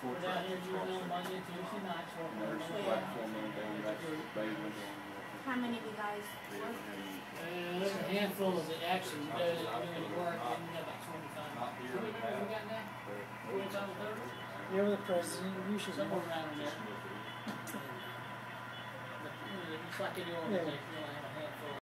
four We're there's on black four. How many of you guys work? Uh, a handful of the actually does it, doing the work, and got about twenty-five. How many we got now? You ever the president, you should Somewhere around there. It's like any organization, you know,